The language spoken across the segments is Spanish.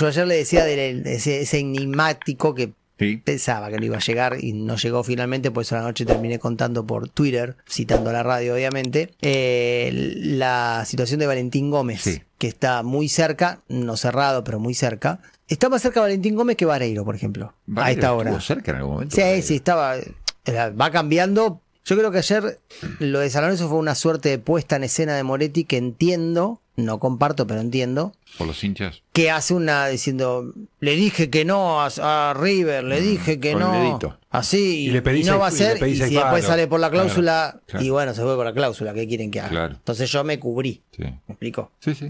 Yo ayer le decía de, ese, ese enigmático que Sí. pensaba que no iba a llegar y no llegó finalmente, por eso la noche terminé contando por Twitter, citando a la radio obviamente, eh, la situación de Valentín Gómez, Sí. que está muy cerca, no cerrado, pero muy cerca. Está más cerca Valentín Gómez que Vareiro, por ejemplo, a esta hora. cerca en algún momento. Sí, sí, estaba. era- Va cambiando. Yo creo que ayer lo de San Lorenzo fue una suerte de puesta en escena de Moretti que entiendo, no comparto, pero entiendo, Por los hinchas. que hace una diciendo, le dije que no a, a River, le dije que Mm, con el no. dedito. Así, Y le pedí y no va a y le ser, y si después sale por la cláusula, Claro. y bueno, se fue por la cláusula, ¿qué quieren que haga? Claro. Entonces yo me cubrí, Sí. ¿me explico? Sí, sí.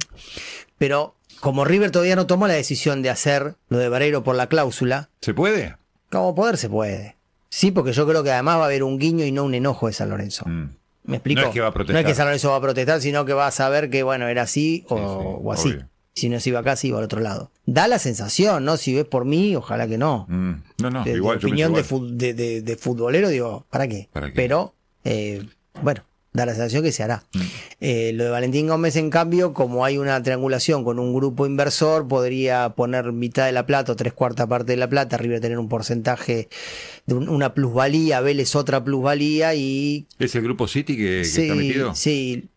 Pero como River todavía no tomó la decisión de hacer lo de Vareiro por la cláusula, ¿Se puede? como poder se puede. Sí, porque yo creo que además va a haber un guiño y no un enojo de San Lorenzo. Mm. ¿Me explico? No es que va a protestar. No es que San Lorenzo va a protestar, sino que va a saber que, bueno, era así o, Sí, sí, o así. obvio. Si no se iba acá, se iba al otro lado. Da la sensación, ¿no? Si ves por mí, ojalá que no. Mm. No, no, de, de igual. yo opinión igual. de, de- de futbolero, digo, ¿para qué? ¿Para qué? Pero, eh, bueno, da la sensación que se hará. Mm. Eh, lo de Valentín Gómez, en cambio, como hay una triangulación con un grupo inversor, podría poner mitad de la plata o tres cuartas parte de la plata, River tener un porcentaje de un- una plusvalía, Vélez otra plusvalía y ¿Es el grupo City que, que sí, está metido? sí.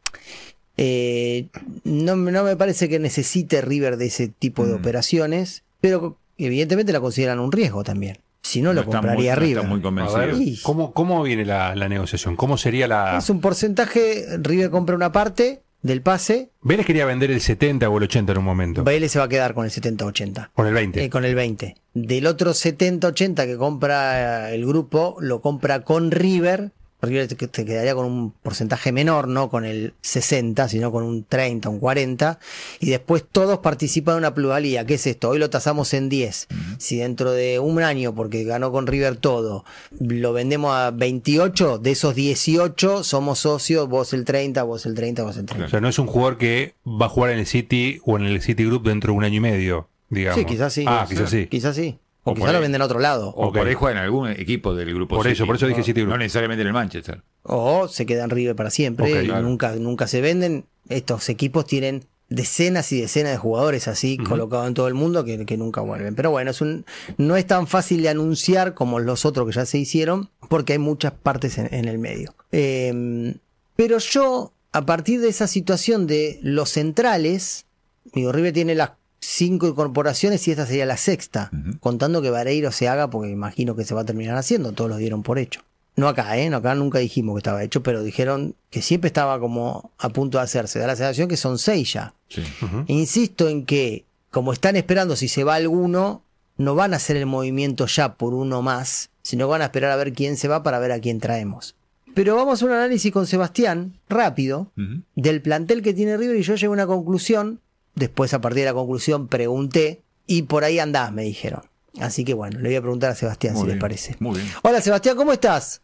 Eh, no, no me parece que necesite River de ese tipo de Mm. operaciones, pero evidentemente la consideran un riesgo también. Si no, lo compraría muy, no River. está muy A convencido. ver. ¿cómo, ¿cómo viene la, la negociación? ¿Cómo sería la...? Es un porcentaje, River compra una parte del pase, Vélez quería vender el 70 o el 80 en un momento. Vélez se va a quedar con el 70-80. Con el 20. eh, con el 20. Del otro 70-80 que compra el grupo, lo compra con River. River te, quedaría con un porcentaje menor, no con el 60, sino con un 30, un 40. Y después todos participan en una pluralía. ¿Qué es esto? Hoy lo tasamos en 10. Si dentro de un año, porque ganó con River todo, lo vendemos a 28, de esos 18 somos socios, vos el 30, vos el 30, vos el 30. O sea, no es un jugador que va a jugar en el City o en el City Group dentro de un año y medio, digamos. Sí, quizás sí. Ah, quizás sí. Quizás sí. O quizás lo venden a otro lado. O Ok. por ahí juega en algún equipo del grupo Por eso, por eso dije City Group. No necesariamente en el Manchester. O se quedan River para siempre y claro. nunca, nunca se venden. Estos equipos tienen decenas y decenas de jugadores así colocados en todo el mundo que, que nunca vuelven. Pero bueno, es un, no es tan fácil de anunciar como los otros que ya se hicieron porque hay muchas partes en, en el medio. Eh, pero yo, a partir de esa situación de los centrales, digo, River tiene las cinco incorporaciones y esta sería la sexta, contando que Vareiro se haga porque imagino que se va a terminar haciendo, todos lo dieron por hecho. No acá, ¿eh? No, acá nunca dijimos que estaba hecho, pero dijeron que siempre estaba como a punto de hacerse. Da la sensación que son seis ya. Sí. Insisto en que, como están esperando si se va alguno, no van a hacer el movimiento ya por uno más, sino que van a esperar a ver quién se va para ver a quién traemos. Pero vamos a hacer un análisis con Sebastián, rápido, del plantel que tiene River y yo llegué a una conclusión. Después, a partir de la conclusión, pregunté y por ahí andás, me dijeron. Así que bueno, le voy a preguntar a Sebastián Muy si bien, les parece. Muy bien. Hola Sebastián, ¿cómo estás?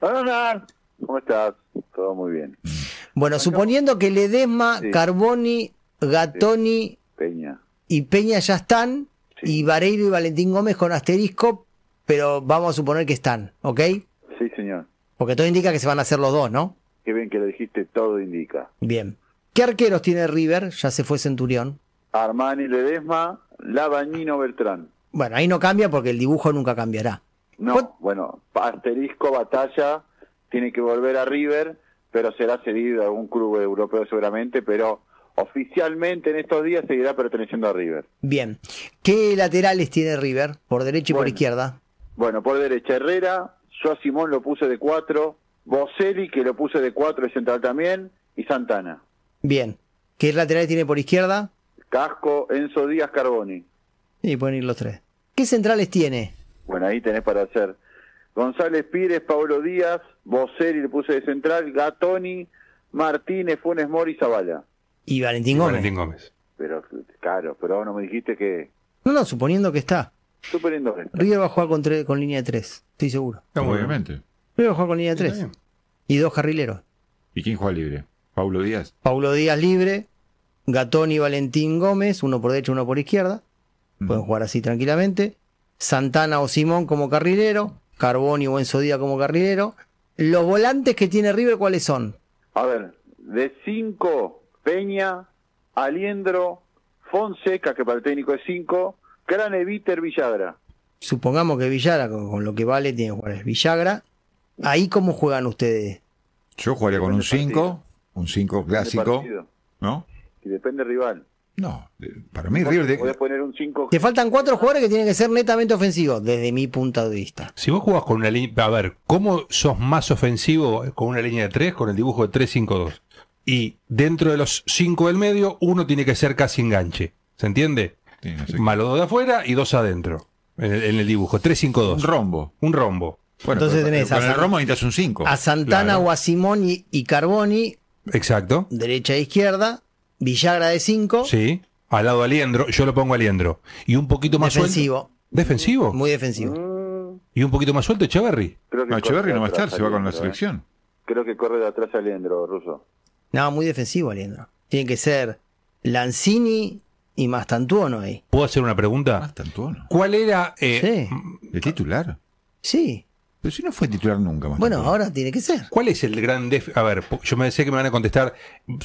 Hola, ¿cómo estás? Todo muy bien. Bueno, suponiendo que Ledesma, Sí. Carboni, Gatoni Peña. y Peña ya están, Sí. y Vareiro y Valentín Gómez con asterisco, pero vamos a suponer que están, ¿ok? Sí, señor. Porque todo indica que se van a hacer los dos, ¿no? Qué bien que lo dijiste, todo indica. Bien. ¿Qué arqueros tiene River? Ya se fue Centurión. Armani Ledesma, Lavañino Beltrán. Bueno, ahí no cambia porque el dibujo nunca cambiará. No, ¿Cuál- bueno, asterisco, batalla, tiene que volver a River, pero será cedido a algún club europeo seguramente, pero oficialmente en estos días seguirá perteneciendo a River. Bien. ¿Qué laterales tiene River? ¿Por derecha y por izquierda? Bueno, por derecha Herrera, yo a Simón lo puse de cuatro, Boselli que lo puse de cuatro de central también, y Santana. Bien. ¿Qué laterales tiene por izquierda? Casco, Enzo Díaz, Carboni. Y pueden ir los tres. ¿Qué centrales tiene? Bueno, ahí tenés para hacer. González Pires, Pablo Díaz, Boselli le puse de central, Gatoni, Martínez, Funes Mori, Zavala. Y Valentín Gómez. Valentín Gómez. Pero, claro, pero vos no me dijiste que... No, no, suponiendo que está. Suponiendo esto. River va a jugar con, tre- con línea de tres, estoy seguro. Está. Obviamente. River va a jugar con línea de Está tres. Y dos carrileros. ¿Y quién juega libre? Paulo Díaz. Paulo Díaz libre, Gatón y Valentín Gómez, uno por derecha, uno por izquierda. Pueden jugar así tranquilamente. Santana o Simón como carrilero. Carboni o Enzo Díaz como carrilero. Los volantes que tiene River, ¿cuáles son? A ver, de cinco, Peña, Aliendro, Fonseca, que para el técnico es 5, Craneviter Villagra. Supongamos que Villagra, con, con lo que vale, tiene que jugar Villagra. Ahí, ¿cómo juegan ustedes? Yo jugaría con un Depende del 5, un 5 Depende del clásico. ¿no? Y depende del rival. No, para mí River Podés de, poner un 5 Te faltan cuatro jugadores que tienen que ser netamente ofensivos, desde mi punto de vista. Si vos jugás con una línea. A ver, ¿cómo sos más ofensivo con una línea de 3 con el dibujo de 3-5-2? Y dentro de los 5 del medio, uno tiene que ser casi enganche. ¿Se entiende? Sí, no sé. Malo dos de afuera y dos adentro. En el, en el dibujo. 3-5-2. un rombo. Un rombo. Bueno, Entonces pero- tenés con a el rombo necesitas un 5. A Santana claro. o a Simón y, y Carboni, Exacto. derecha e izquierda. Villagra de 5, Sí. Al lado de Aliendro, yo lo pongo a Aliendro. Y un poquito más defensivo. suelto. ¿Defensivo? Muy defensivo. Mm, Y un poquito más suelto Echeverry. creo que No, corre Echeverry no va a estar, atrás se va con la ¿eh? selección. Creo que corre de atrás Aliendro, Russo. No, muy defensivo, Aliendro. Tiene que ser Lanzini y Mastantuono ahí. ¿Puedo hacer una pregunta? Más Tantuono. ¿Cuál era... eh, Sí. ¿De titular? Sí. Pero si no fue titular nunca más. Bueno, ahora tiene que ser. ¿Cuál es el gran déficit? A ver, yo me sé que me van a contestar.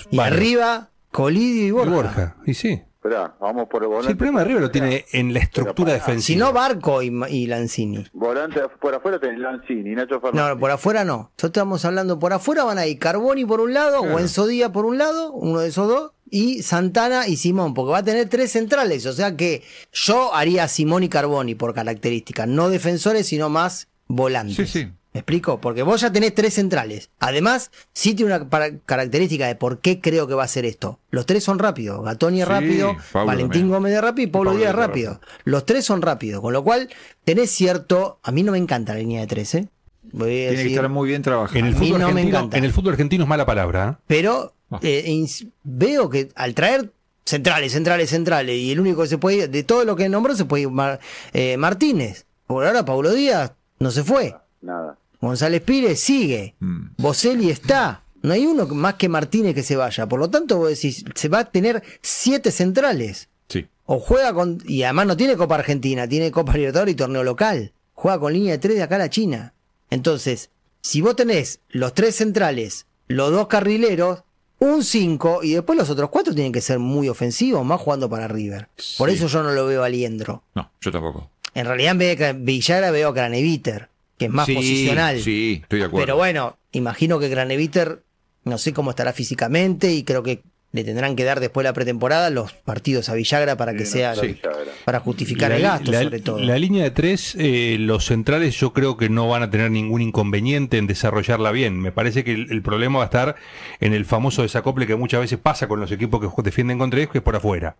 Y varios. arriba, Colidio y Y Borja. Borja. Y sí. Esperá, vamos por el Sí, volante. el problema de River lo tiene en la estructura Pero pará. defensiva. Si no, Barco y, y Lanzini. Volante por afuera tenés Lanzini, Nacho Fernández. No, por afuera no. Nosotros estamos hablando por afuera, van a ir Carboni por un lado, o Enzo Díaz por un lado, uno de esos dos, y Santana y Simón, porque va a tener tres centrales. O sea que yo haría Simón y Carboni por características, no defensores, sino más volantes. Sí, sí. ¿Me explico? Porque vos ya tenés tres centrales. Además, sí tiene una característica de por qué creo que va a ser esto. Los tres son rápidos. Gatoni es Sí, rápido, Pablo Valentín también. Gómez es rápido y Pablo, Pablo Díaz es rápido. Los tres son rápidos. Con lo cual, tenés cierto. A mí no me encanta la línea de tres, ¿eh? Voy a Tiene que estar muy bien trabajado. En el, fútbol no me argentino, encanta. en el fútbol argentino es mala palabra. ¿eh? Pero Ah. eh, ins- veo que al traer centrales, centrales, centrales, y el único que se puede ir, de todo lo que nombró, se puede ir Mar- eh, Martínez. Por ahora, Paulo Díaz no se fue. Nada. González Pires sigue. Mm. Boselli está. No hay uno más que Martínez que se vaya. Por lo tanto, vos decís, se va a tener siete centrales. Sí. O juega con. Y además no tiene Copa Argentina, tiene Copa Libertadores y torneo local. Juega con línea de tres de acá a la China. Entonces, si vos tenés los tres centrales, los dos carrileros, un 5 y después los otros cuatro tienen que ser muy ofensivos, más jugando para River. Por Sí. eso yo no lo veo a Liendro. No, yo tampoco. En realidad, en vez de Villagra, veo a Craneviter, que es más sí, posicional. Sí, estoy de acuerdo. Pero bueno, imagino que Graneviter, no sé cómo estará físicamente y creo que le tendrán que dar después de la pretemporada los partidos a Villagra para que Sí, sea Sí. Para justificar el gasto, la- sobre todo. La línea de tres, eh, los centrales yo creo que no van a tener ningún inconveniente en desarrollarla bien. Me parece que el, el problema va a estar en el famoso desacople que muchas veces pasa con los equipos que defienden contra ellos, que es por afuera.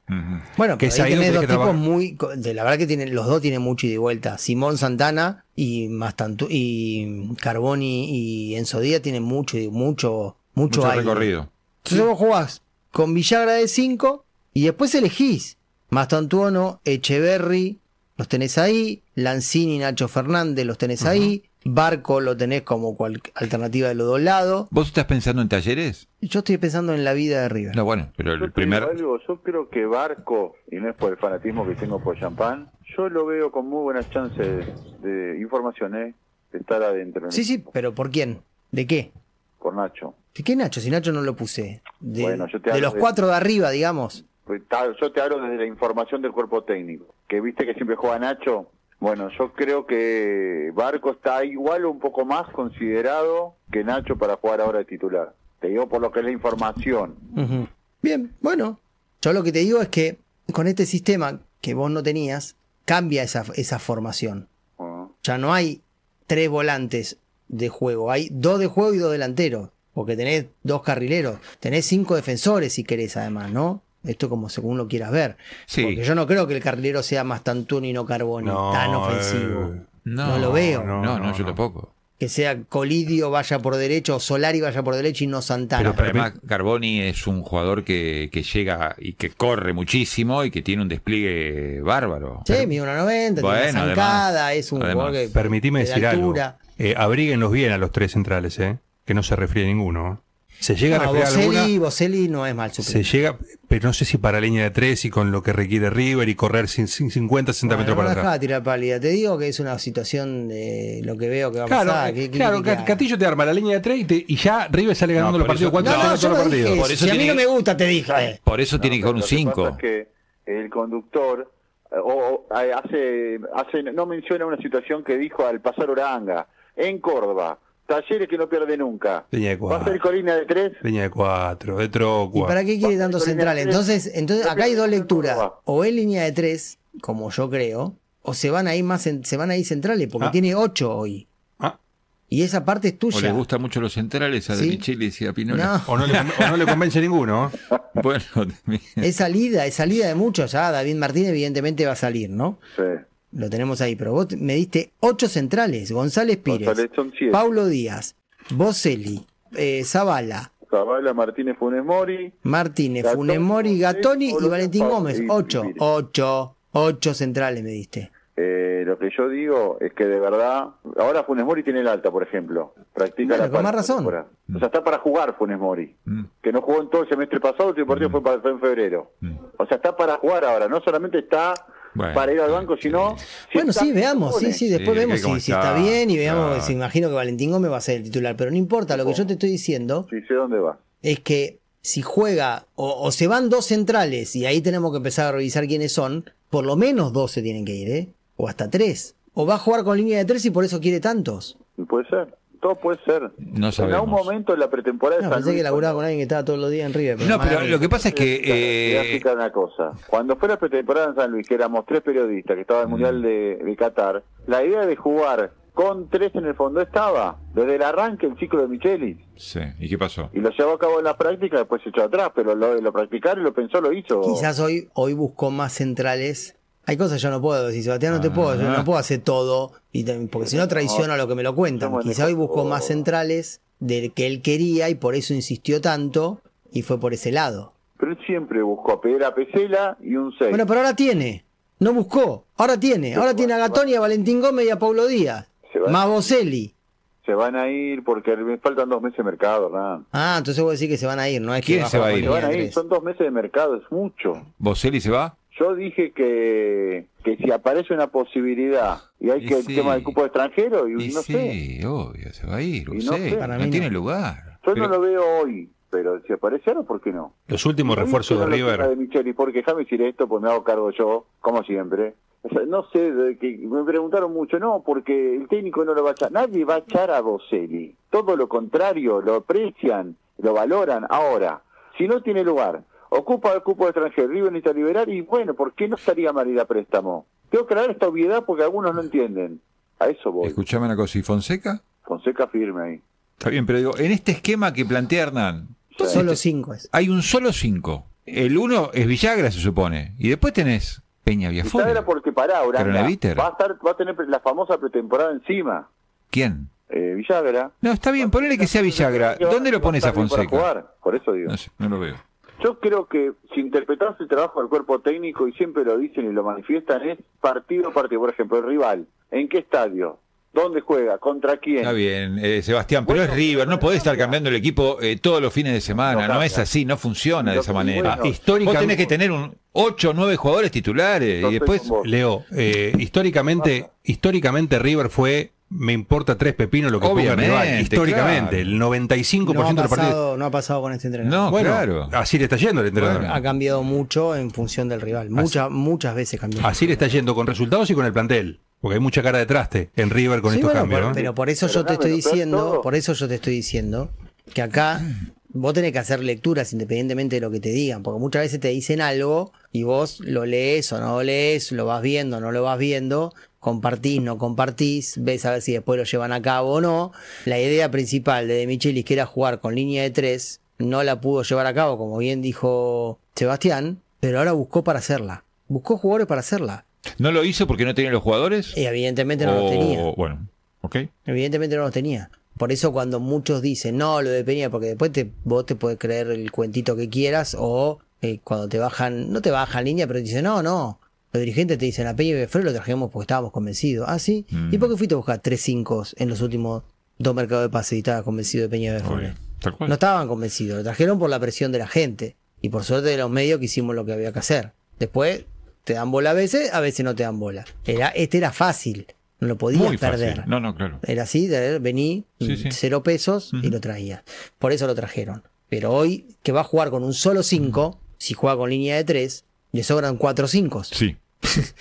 Bueno, que es ahí tenés dos que tipos muy, de la verdad que tienen, los dos tienen mucho ida y vuelta. Simón Santana y Mastantu y Carboni y Enzo Díaz tienen mucho, mucho, mucho, Mucho aire. recorrido. Entonces vos jugás con Villagra de 5 y después elegís Mastantuono, Echeverry, los tenés ahí, Lanzini, Nacho Fernández, los tenés ahí, Barco lo tenés como cual- alternativa de los dos lados. ¿Vos estás pensando en talleres? Yo estoy pensando en la vida de River. No, bueno, pero Yo el te primer. algo, yo creo que Barco, y no es por el fanatismo que tengo por Champán, yo lo veo con muy buenas chances de, de información, ¿eh? de estar adentro. Sí, sí, pero ¿por quién? ¿De qué? Por Nacho. ¿De qué Nacho? Si Nacho no lo puse. De, Bueno, yo te de hablo los de- cuatro de arriba, digamos. Pues, Yo te hablo desde la información del cuerpo técnico, que viste que siempre juega Nacho. Bueno, yo creo que Barco está igual o un poco más considerado que Nacho para jugar ahora de titular. Te digo por lo que es la información. Bien, bueno. Yo lo que te digo es que con este sistema que vos no tenías, cambia esa, esa formación. Ah, Ya no hay tres volantes de juego, hay dos de juego y dos delanteros. Porque tenés dos carrileros, tenés cinco defensores si querés además, ¿no? Esto como según lo quieras ver. Sí. Porque yo no creo que el carrilero sea más Tantuni y no Carboni, No, tan ofensivo. eh, No lo veo. No, no, no, yo no. tampoco. Que sea Colidio vaya por derecho o Solari vaya por derecho y no Santana. Pero además, Carboni es un jugador que, que llega y que corre muchísimo y que tiene un despliegue bárbaro. Sí, mide 1.90, tiene Bueno, una zancada, además, es un además. jugador que Permitime de decir algo. altura. Eh, abríguenlos bien a los tres centrales, ¿eh? Que no se refríe ninguno. ¿eh? Se llega a No, refriar alguna. Boselli, Boselli no es mal Se suplente. llega, pero no sé si para línea de tres y con lo que requiere River y correr sin, sin 50, 60 Bueno, metros no para atrás. de tirar pálida. Te digo que es una situación de lo que veo que va a Claro, pasar. eh, ¿Qué- qué claro, querés que Ca- haga? Catillo te arma la línea de tres y, te- y ya River sale ganando No, los partidos eso- 4 No, no, todos yo los no partidos. dije Por eso si a mí no me gusta, te dije. Por eso tiene que jugar un lo que pasa 5. es que el conductor eh, o, o, eh, hace, hace, no menciona una situación que dijo al pasar Oranga, en Córdoba, talleres que no pierde nunca. Línea de Va a ser cuatro. colina de tres. Línea de cuatro, de ¿Y Trocua. para qué quiere Cuatro de tres. Entonces, entonces acá hay dos lecturas. O es línea de tres, como yo creo, o se van a ir más, en- se van a ir centrales, porque Ah. tiene ocho hoy. Ah, Y esa parte es O tuya. le gustan mucho los centrales a De Sí. Michelis y a Pinola. No, o, no le, con- o no le convence ninguno. Bueno, también. es salida, es salida de muchos. Ya David Martín evidentemente va a salir, ¿no? Sí. Lo tenemos ahí, pero vos me diste ocho centrales. González Pires, González son siete. Paulo Díaz, Boselli, eh, Zavala, Zavala, Martínez Funes Mori. Martínez, Gatoni, Funes Mori, Gatoni y Valentín Pablo Gómez. Ocho, Pires. ocho, ocho centrales me diste. Eh, lo que yo digo es que de verdad, ahora Funes Mori tiene el alta, por ejemplo. Practica Bueno, la con más razón. temporada. O sea, está para jugar Funes Mori. Mm. Que no jugó en todo el semestre pasado, el último partido fue, para, fue en febrero. Mm. O sea, está para jugar ahora. No solamente está Bueno, para ir al banco, si Bueno, está, sí, veamos, sí, sí, después Sí, vemos si, si está bien y veamos, claro. si imagino que Valentín Gómez va a ser el titular, pero no importa, lo que yo te estoy diciendo Sí, sé dónde va. es que si juega o, o se van dos centrales y ahí tenemos que empezar a revisar quiénes son, por lo menos dos se tienen que ir, ¿eh? O hasta tres. O va a jugar con línea de tres y por eso quiere tantos. Y Puede ser. Todo puede ser. No En sabemos. algún momento en la pretemporada de No, San pensé que Luis, laburaba con alguien que estaba todos los días en River. No, pero lo que pasa es que. Te voy a eh, explicar una cosa. Cuando fue la pretemporada en San Luis, que éramos tres periodistas, que estaba el Mundial de, de Qatar, la idea de jugar con tres en el fondo estaba desde el arranque el ciclo de Michelis. sí, ¿y qué pasó? Y lo llevó a cabo en la práctica, después se echó atrás, pero lo, lo practicar y lo pensó, lo hizo. Quizás hoy, hoy buscó más centrales. Hay cosas que yo no puedo decir, Sebastián, no te Ah. puedo, yo no puedo hacer todo, y porque si no traiciono a lo que me lo cuentan. Quizá hoy buscó más centrales del que él quería y por eso insistió tanto y fue por ese lado. Pero él siempre buscó a Pedro Pesela y un 6. Bueno, pero ahora tiene, no buscó, ahora tiene, ahora tiene a Gatoni, a Valentín Gómez y a Paulo Díaz, más Boselli. Se van a ir porque me faltan dos meses de mercado, Hernán. Ah, entonces voy a decir que se van a ir, no es que ¿Quién se va a ir? Se van a ir, son dos meses de mercado, es mucho. ¿Boselli se va? Yo dije que, que si aparece una posibilidad y hay Y que sí. el tema del cupo extranjero, y, Y no sí, sé, obvio, se va a ir. No sé. no, Para mí tiene no. lugar. yo Pero- no lo veo hoy, pero si aparece ahora, ¿por qué no? Los últimos No refuerzos de no River. de Micheli, porque déjame decir esto, pues me hago cargo yo, como siempre. O sea, no sé, de que me preguntaron mucho, no, porque el técnico no lo va a echar. Nadie va a echar a Boselli. Todo lo contrario, lo aprecian, lo valoran. Ahora, si no tiene lugar, ocupa el cupo de extranjero, River necesita liberar, y bueno, ¿por qué no estaría mal ir a préstamo? Tengo que dar esta obviedad porque algunos no entienden. A eso voy. Escuchame una cosa, ¿y Fonseca? Fonseca firme ahí. Está bien, pero digo, en este esquema que plantea Hernán, Solo cinco es. hay un solo cinco. El uno es Villagra, se supone. Y después tenés Peña Quizá Viafone. era porque pará, Uranga. Va a, estar, va a tener la famosa pretemporada encima. ¿Quién? Eh, Villagra. No, está bien, ponele que sea Villagra. ¿Dónde lo pones a Fonseca? jugar, por eso digo. No sé, no lo veo. Yo creo que si interpretás el trabajo del cuerpo técnico y siempre lo dicen y lo manifiestan es partido a partido. Por ejemplo, el rival. ¿En qué estadio? ¿Dónde juega? ¿Contra quién? Está bien, eh, Sebastián, pero Bueno, es River, no podés estar cambia. cambiando el equipo eh, todos los fines de semana, No es así, no funciona de esa manera. bueno, Histórica- Vos tenés que tener un 8 o 9 jugadores titulares No y después... Leo, eh, históricamente, históricamente River fue, me importa tres pepinos lo que ponga el rival. Obviamente, Históricamente, claro. el 95% No ha, de los partidos. pasado, no ha pasado con este entrenador. No, Bueno, claro. así le está yendo el entrenador. Bueno. Ha cambiado mucho en función del rival. Muchas, muchas veces cambió. Así le está yendo con resultados y con el plantel. Porque hay mucha cara de traste en River con Sí, estos bueno, cambios. por- ¿no? pero por eso Pero yo te estoy diciendo, todo. por eso yo te estoy diciendo que acá vos tenés que hacer lecturas independientemente de lo que te digan, porque muchas veces te dicen algo y vos lo lees o no lo lees, lo vas viendo o no lo vas viendo, compartís, no compartís, ves a ver si después lo llevan a cabo o no. La idea principal de De Michelis, que era jugar con línea de tres, no la pudo llevar a cabo, como bien dijo Sebastián, pero ahora buscó para hacerla. Buscó jugadores para hacerla. ¿No lo hizo porque no tenía los jugadores? Y evidentemente no O- los tenía. Bueno, ok. Evidentemente no los tenía. Por eso cuando muchos dicen, no, lo de Peña, porque después te, vos te puedes creer el cuentito que quieras, o eh, cuando te bajan, no te bajan línea, pero te dicen, no, no. Los dirigentes te dicen, a Peña y Befre lo trajimos porque estábamos convencidos. Ah, sí. Mm. ¿Y por qué fuiste a buscar tres cinco en los últimos dos mercados de pase y estabas convencido de Peña cual. No estaban convencidos, lo trajeron por la presión de la gente y por suerte de los medios que hicimos lo que había que hacer. Después te dan bola a veces, a veces no te dan bola. Era, este era fácil, no lo podías Muy fácil. perder. No, no, claro. Era así, de- vení, Sí, sí. cero pesos y lo traía. Por eso lo trajeron. Pero hoy, que va a jugar con un solo 5, si juega con línea de 3, Le sobran 4 o 5. Sí.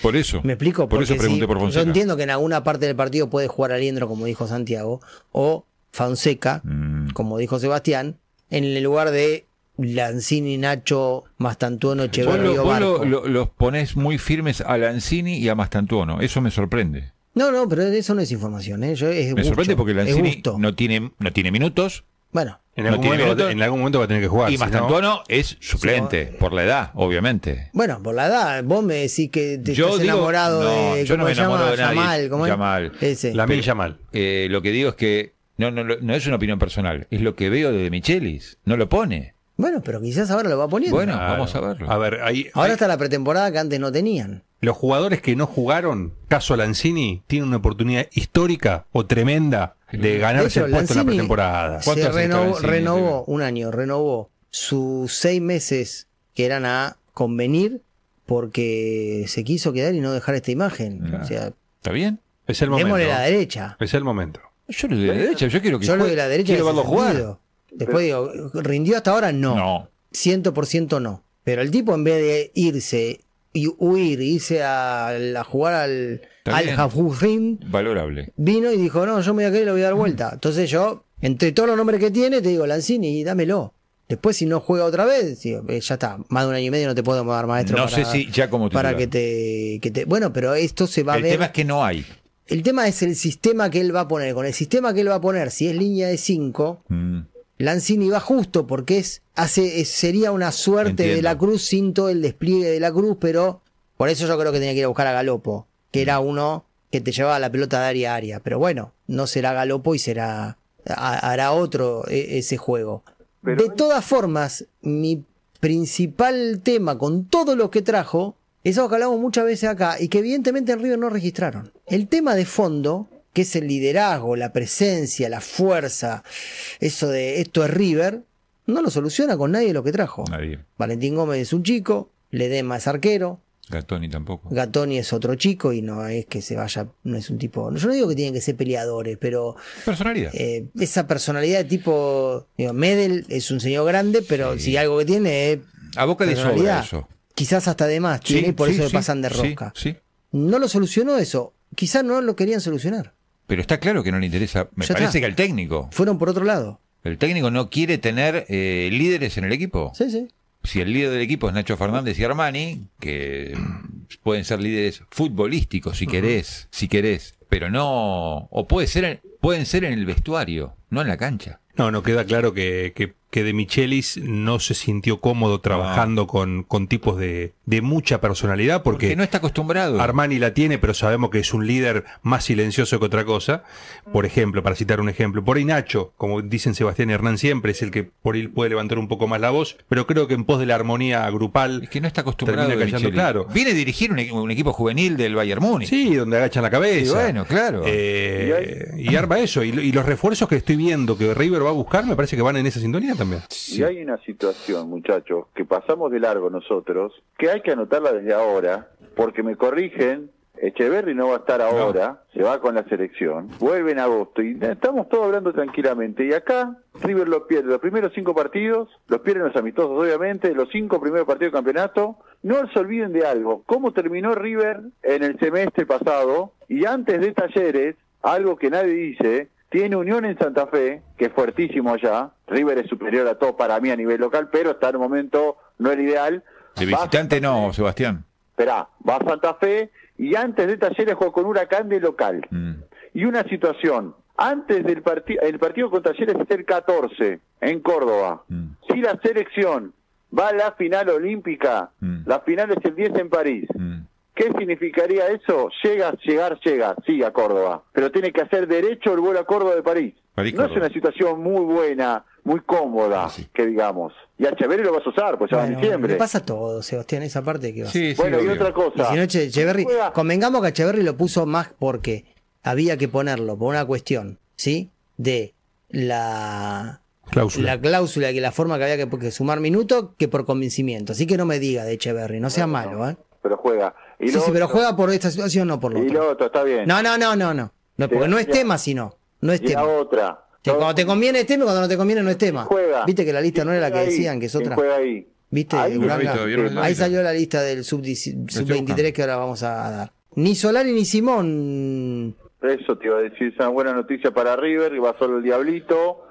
Por eso. ¿Me explico? Por eso pregunté si- por Fonseca. Yo entiendo que en alguna parte del partido puede jugar Aliendro, como dijo Santiago, o Fonseca, Mm. como dijo Sebastián, en el lugar de Lanzini, Nacho, Mastantuono, Vos, Echeverri lo- vos lo- los ponés muy firmes a Lanzini y a Mastantuono. Eso me sorprende. No, no, pero eso no es información, ¿eh? Yo- es Me gusto, sorprende porque Lanzini no tiene, no tiene minutos Bueno, En No algún, tiene momento, minutos. en algún momento va a tener que jugar. y si no- Mastantuono es suplente, Sí, por la edad, obviamente. bueno, por la edad, vos me decís que te Yo estás digo- enamorado no, de. yo no ¿cómo me llama? enamoro de nadie. Yamal, ¿cómo es? Yamal. Ese. La milla mal. Eh, lo que digo es que no, no, no es una opinión personal, es lo que veo de Michelis. No lo pone. Bueno, pero quizás ahora lo va poniendo. Bueno, Claro. vamos a verlo. A ver, ahí, ahora ahí- está la pretemporada que antes no tenían. Los jugadores que no jugaron, caso Lanzini, tienen una oportunidad histórica o tremenda de ganarse De el puesto en la pretemporada. ¿Cuánto Se renovó, Lanzini, renovó un año, renovó sus seis meses que eran a convenir porque se quiso quedar y no dejar esta imagen. Claro. O sea, ¿Está bien? Es el momento. démosle la derecha. Es el momento. Yo lo de la derecha, yo quiero que Yo juegue. la derecha quiero verlo jugar. Después digo, ¿rindió hasta ahora? No. No. 100% no. Pero el tipo en vez de irse y huir, irse a, a jugar al, Está al Valorable. vino y dijo, no, yo me voy a quedar y le voy a dar vuelta. Entonces yo, entre todos los nombres que tiene, te digo, Lanzini, dámelo. Después si no juega otra vez, digo, eh, ya está, más de un año y medio no te puedo dar maestro. No para- sé si ya como titular. Para que te, que te... Bueno, pero esto se va a El ver... tema es que no hay. El tema es el sistema que él va a poner. Con el sistema que él va a poner, si es línea de 5, Mm. Lanzini va justo porque es, hace, es- sería una suerte de la cruz sin todo el despliegue de la cruz, pero por eso yo creo que tenía que ir a buscar a Galopo, que era uno que te llevaba la pelota de área a área. Pero bueno, no será Galopo y será ha- hará otro e- ese juego. Pero de todas formas, mi principal tema con todo lo que trajo es algo que hablamos muchas veces acá y que evidentemente en River no registraron. El tema de fondo, que es el liderazgo, la presencia, la fuerza, eso de esto es River, no lo soluciona con nadie lo que trajo. Nadie. Valentín Gómez es un chico, Ledema es arquero, Gatoni tampoco. Gatoni es otro chico y no es que se vaya, no es un tipo, yo no digo que tienen que ser peleadores, pero Personalidad. eh, esa personalidad de tipo, digo, Medel es un señor grande, pero Sí. si algo que tiene es a boca de sobra eso. quizás hasta de más, tiene Sí, y por sí, eso le pasan de sí, rosca. Sí, No lo solucionó eso, quizás no lo querían solucionar, Pero está claro que no le interesa. Me Ya parece está. que al técnico. fueron por otro lado. El técnico no quiere tener eh, líderes en el equipo. Sí, sí. Si el líder del equipo es Nacho Fernández y Armani, que pueden ser líderes futbolísticos si querés, si querés, pero no, o puede ser, en- pueden ser en el vestuario, no en la cancha. No, no queda claro que, que, que De Michelis no se sintió cómodo trabajando con, con tipos de, de mucha personalidad porque, Porque no está acostumbrado. Armani la tiene, pero sabemos que es un líder más silencioso que otra cosa. Por ejemplo, para citar un ejemplo, por ahí Nacho, como dicen Sebastián y Hernán siempre, es el que por ahí puede levantar un poco más la voz, pero creo que en pos de la armonía grupal, es que no está acostumbrado. Termina callando, claro. Viene a dirigir un, equ- un equipo juvenil del Bayern Múnich. sí, donde agachan la cabeza. Y bueno, claro. Eh, y arma eso. Y, y los refuerzos que estoy viendo que River va a buscar, me parece que van en esa sintonía también. Y hay una situación, muchachos, que pasamos de largo nosotros, que hay que anotarla desde ahora, porque me corrigen, Echeverry no va a estar ahora, se va con la selección, vuelve en agosto, y estamos todos hablando tranquilamente, y acá River lo pierde, los primeros cinco partidos, los pierden los amistosos obviamente, los cinco primeros partidos del campeonato, no se olviden de algo, cómo terminó River en el semestre pasado, y antes de talleres, algo que nadie dice, tiene Unión en Santa Fe, que es fuertísimo allá. River es superior a todo para mí a nivel local, pero está en un momento no el ideal. De visitante no, Sebastián. Esperá, va a Santa Fe y antes de Talleres juega con Huracán de local. Mm. Y una situación, antes del partido, el partido con Talleres es el 14 en Córdoba. Mm. Si la selección va a la final olímpica, Mm. la final es el 10 en París. Mm. ¿Qué significaría eso? Llega, llegar, llega, sí a Córdoba. Pero tiene que hacer derecho el vuelo a Córdoba de París. París, no es una situación muy buena, muy cómoda, Sí. que digamos. Y a Echeverri lo vas a usar, pues ya va en Bueno, diciembre. le pasa todo, Sebastián, esa parte que va. Sí, sí, bueno, y otra Y cosa. si no, Eche- Echeverry, convengamos que Echeverry lo puso más porque había que ponerlo por una cuestión, ¿sí? De la, Cláusula. la cláusula, que la forma que había que, que sumar minutos, que por convencimiento. Así que no me diga de Echeverry, no sea malo, ¿eh? Pero juega. Y Sí, sí, pero juega por esta situación, no por lo Y otro. lo otro, está bien. No, no, no, no, no. No, porque no es tema, sino. No es y la tema. otra. Que Todo- cuando te conviene es tema, cuando no te conviene no es tema. juega. Viste que la lista no era la que decían, que es ¿Quién otra. juega ahí? ¿Viste? Ahí, visto, la Ahí lista. salió la lista del sub-23 buscando. que ahora vamos a dar. Ni Solari ni Simón. Eso te iba a decir, es una buena noticia para River, que va solo el Diablito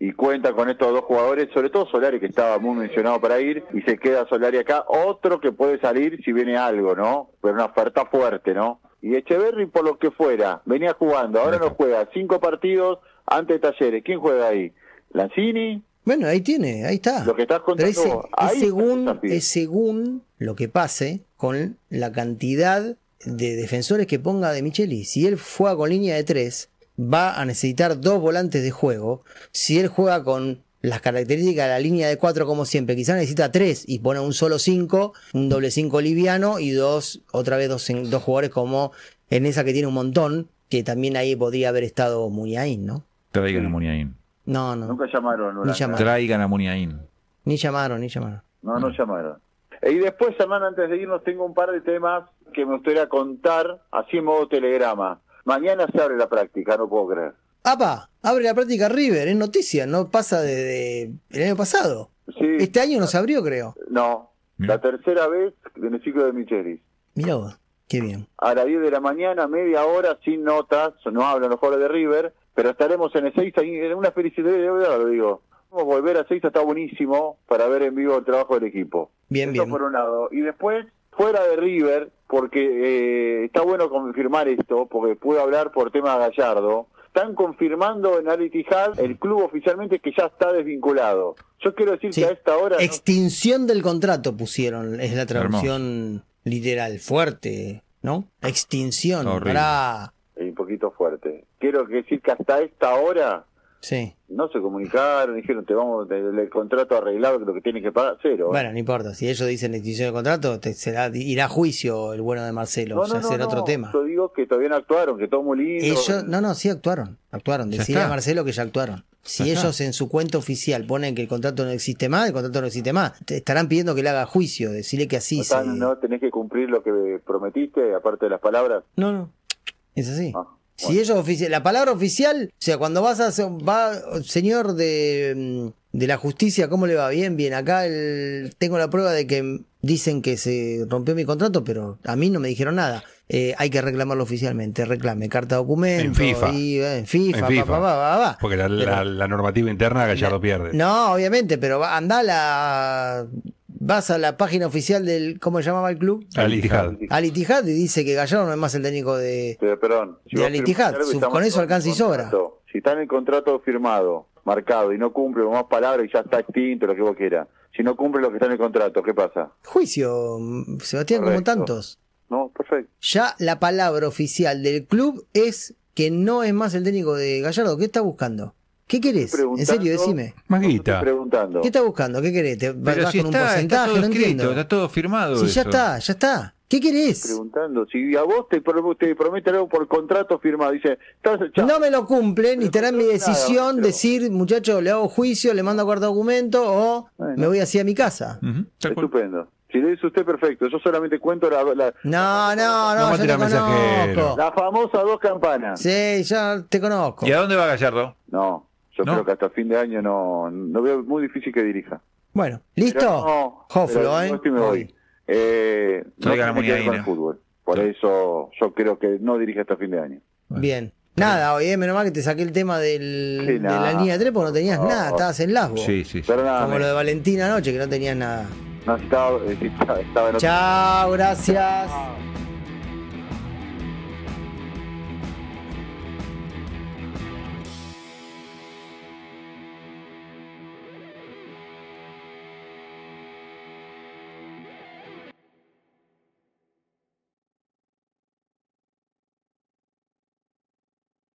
y cuenta con estos dos jugadores, sobre todo Solari que estaba muy mencionado para ir y se queda Solari acá, otro que puede salir si viene algo, ¿no? Pero una oferta fuerte, ¿no? Y Echeverry por lo que fuera, venía jugando, ahora no juega, cinco partidos antes de Talleres, ¿quién juega ahí? Lanzini, Bueno, ahí tiene, ahí está. Lo que estás contando es, vos, es ahí según, es según lo que pase con la cantidad de defensores que ponga de Micheli. Si él juega con línea de tres, va a necesitar dos volantes de juego. Si él juega con las características de la línea de cuatro como siempre, quizás necesita tres y pone un solo cinco, un doble cinco liviano y dos, otra vez dos, dos jugadores como en esa que tiene un montón, que también ahí podría haber estado Muniain, ¿no? Traigan a Muniain. No, no. nunca llamaron. Ni llamaron. Traigan a Muniain. Ni llamaron, ni llamaron. No, no llamaron. Y después, Hernán, antes de irnos, tengo un par de temas que me gustaría contar, así en modo telegrama. Mañana se abre la práctica, no puedo creer. ¡Apa! Abre la práctica River, es noticia, no pasa desde el año pasado. Sí, Este año no se abrió, creo. no, la tercera vez en el ciclo de Michelis. Mira vos, qué bien. A las 10 de la mañana, media hora, sin notas, no hablan los jugadores de River, pero estaremos en el 6, en una felicidad, de verdad lo digo. Vamos a volver a 6, está buenísimo para ver en vivo el trabajo del equipo. Bien, Eso bien. por un lado. Y después, fuera de River, porque eh, está bueno confirmar esto, porque puedo hablar por tema Gallardo. Están confirmando en Al Ittihad el club oficialmente que ya está desvinculado. Yo quiero decir Sí. que a esta hora no- Extinción del contrato pusieron, es la traducción literal, fuerte, ¿no? Extinción, pará. un poquito fuerte. Quiero decir que hasta esta hora Sí. no se comunicaron, dijeron te vamos el, el contrato arreglado que lo que tiene que pagar cero. ¿eh? Bueno, no importa, si ellos dicen extinción del contrato, te será, irá a juicio el bueno de Marcelo, no, ya no, no, será no. otro tema. Yo digo que todavía no actuaron, que todo muy lindo. Ellos, no, no, sí actuaron, actuaron. Está. a Marcelo que ya actuaron. Si ellos en su cuenta oficial ponen que el contrato no existe más, el contrato no existe más. Te estarán pidiendo que le haga juicio, decirle que así No, se... están- no tenés que cumplir lo que prometiste, aparte de las palabras. No, no. Es así. Ah, Si ellos ofici- la palabra oficial, o sea, cuando vas a hacer- va señor de, de la justicia, ¿cómo le va? Bien, bien. Acá el- tengo la prueba de que dicen que se rompió mi contrato, pero a mí no me dijeron nada. Eh, hay que reclamarlo oficialmente. Reclame carta documento. En FIFA. y, eh, en FIFA, En pa, FIFA. pa, pa. Porque la, la- la normativa interna Gallardo pierde. No, obviamente, pero anda a la. Vas a la página oficial del. ¿Cómo se llamaba el club? Al Ittihad. Al Ittihad y dice que Gallardo no es más el técnico de. Pero, perdón. De vos Al firmás Ittihad, algo, su- estamos con eso alcanza y sobra. Si está en el contrato firmado, marcado, y no cumple con más palabras y ya está extinto, lo que vos quieras. Si no cumple lo que está en el contrato, ¿qué pasa? Juicio, Sebastián, como tantos. No, perfecto. Ya la palabra oficial del club es que no es más el técnico de Gallardo. ¿Qué está buscando? ¿Qué querés? En serio, decime. Más Estoy guita. preguntando. ¿Qué está buscando? ¿Qué querés? ¿Te vas si con un está, está porcentaje? todo no escrito, entiendo. está todo firmado. Si ya está, ya está. ¿Qué querés? preguntando. Si a vos te, te prometen algo por contrato firmado, dice, estás. No me lo cumplen y en mi nada, decisión pero- decir, muchacho, le hago juicio, le mando cuarto documento o Bueno. me voy así a mi casa. Cual. Estupendo. Si lo dice usted, perfecto. Yo solamente cuento la, la, No, no, No a yo te conozco. la famosa dos campanas. Sí, ya te conozco. ¿Y a dónde va Gallardo? No, yo ¿No? creo que hasta fin de año no, no veo muy difícil que dirija. Bueno, ¿listo? Pero no, ¿eh? me voy. Eh, no Traigan a tiene que con el fútbol. Por eso yo creo que no dirige hasta fin de año. Bien. Nada, oye, menos mal que te saqué el tema del, Sí, de la línea de tres porque no tenías No. nada, estabas en lasgo. Sí, sí, sí. Perdóname. Como lo de Valentina anoche, que no tenías nada. No, estaba, estaba en otro- Chao, gracias.